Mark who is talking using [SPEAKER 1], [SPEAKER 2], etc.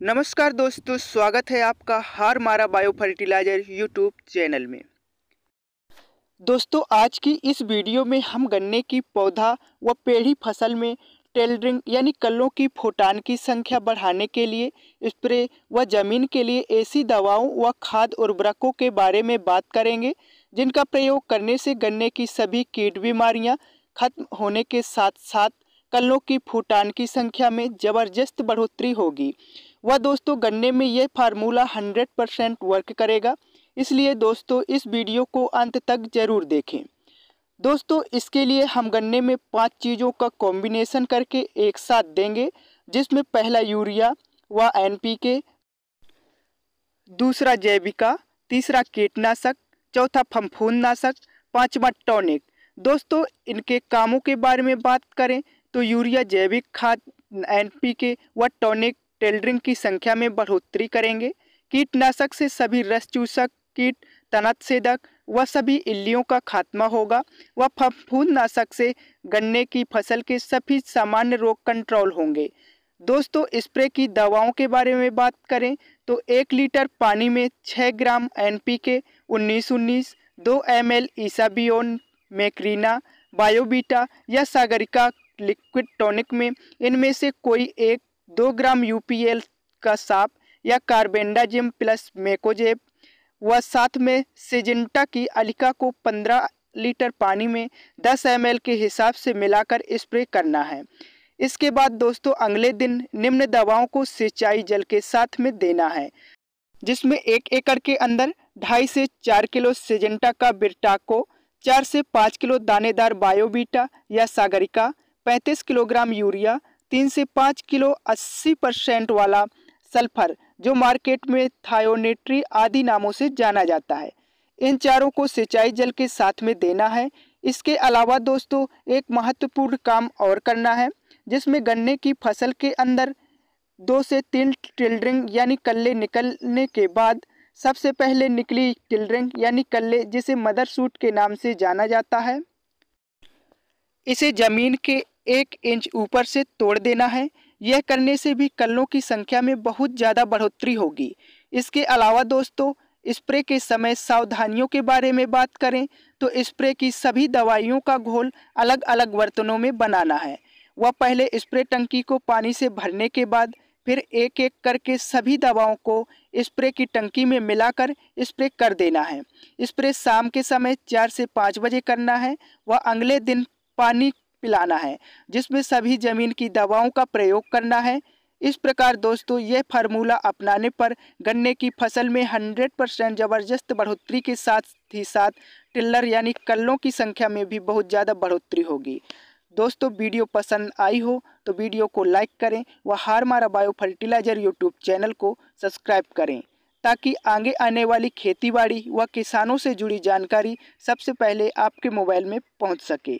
[SPEAKER 1] नमस्कार दोस्तों, स्वागत है आपका हार मारा बायो फर्टिलाइज़र यूट्यूब चैनल में। दोस्तों, आज की इस वीडियो में हम गन्ने की पौधा व पेड़ी फ़सल में टेलरिंग यानी कलों की फुटान की संख्या बढ़ाने के लिए, स्प्रे व ज़मीन के लिए ऐसी दवाओं व खाद उर्वरकों के बारे में बात करेंगे, जिनका प्रयोग करने से गन्ने की सभी कीट बीमारियाँ खत्म होने के साथ साथ कलों की फूटान की संख्या में ज़बरदस्त बढ़ोतरी होगी। वह दोस्तों गन्ने में यह फार्मूला 100 परसेंट वर्क करेगा। इसलिए दोस्तों इस वीडियो को अंत तक ज़रूर देखें। दोस्तों इसके लिए हम गन्ने में पाँच चीज़ों का कॉम्बिनेशन करके एक साथ देंगे, जिसमें पहला यूरिया व एनपीके दूसरा जैविका, तीसरा कीटनाशक, चौथा फम्फूननाशक पाँचवा टॉनिक। दोस्तों इनके कामों के बारे में बात करें तो यूरिया जैविक खाद एनपीके व टॉनिक टेलरिंग की संख्या में बढ़ोतरी करेंगे। कीटनाशक से सभी रस चूसक कीट तनतछेदक व सभी इल्लियों का खात्मा होगा व फफूंदनाशक से गन्ने की फ़सल के सभी सामान्य रोग कंट्रोल होंगे। दोस्तों, स्प्रे की दवाओं के बारे में बात करें तो एक लीटर पानी में छः ग्राम एन पी के, उन्नीस उन्नीस, दो एम एल ईसाबियोन, मैक्रीना, बायोबीटा या सागरिका लिक्विड टॉनिक में, इनमें से कोई एक दो ग्राम यूपीएल का साप या कार्बेंडाजिम प्लस मेकोजेब व साथ में सिजिंटा की अलिका को 15 लीटर पानी में 10 एम के हिसाब से मिलाकर स्प्रे करना है। इसके बाद दोस्तों अगले दिन निम्न दवाओं को सिंचाई जल के साथ में देना है, जिसमें एक एकड़ के अंदर ढाई से चार किलो सिजेंटा का बिरटाको, चार से पाँच किलो दानेदार बायोबीटा या सागरिका, पैंतीस किलोग्राम यूरिया तीन से पाँच किलो अस्सी परसेंट वाला सल्फ़र, जो मार्केट में थायोनेट्री आदि नामों से जाना जाता है। इन चारों को सिंचाई जल के साथ में देना है। इसके अलावा दोस्तों, एक महत्वपूर्ण काम और करना है, जिसमें गन्ने की फ़सल के अंदर दो से तीन टिल्ड्रिंग यानी कल्ले निकलने के बाद सबसे पहले निकली टिल्ड्रिंग यानी कल्ले, जिसे मदर सूट के नाम से जाना जाता है। इसे ज़मीन के एक इंच ऊपर से तोड़ देना है। यह करने से भी कल्लों की संख्या में बहुत ज़्यादा बढ़ोतरी होगी। इसके अलावा दोस्तों, स्प्रे के समय सावधानियों के बारे में बात करें तो स्प्रे की सभी दवाइयों का घोल अलग अलग बर्तनों में बनाना है। वह पहले स्प्रे टंकी को पानी से भरने के बाद फिर एक एक करके सभी दवाओं को स्प्रे की टंकी में मिलाकर स्प्रे कर देना है। स्प्रे शाम के समय चार से पाँच बजे करना है। वह अगले दिन पानी पिलाना है, जिसमें सभी ज़मीन की दवाओं का प्रयोग करना है। इस प्रकार दोस्तों, यह फार्मूला अपनाने पर गन्ने की फ़सल में 100 परसेंट ज़बरदस्त बढ़ोतरी के साथ ही साथ टिल्लर यानी कल्लों की संख्या में भी बहुत ज़्यादा बढ़ोतरी होगी। दोस्तों, वीडियो पसंद आई हो तो वीडियो को लाइक करें व हार मारा बायो फर्टिलाइज़र यूट्यूब चैनल को सब्सक्राइब करें, ताकि आगे आने वाली खेतीबाड़ी व किसानों से जुड़ी जानकारी सबसे पहले आपके मोबाइल में पहुँच सके।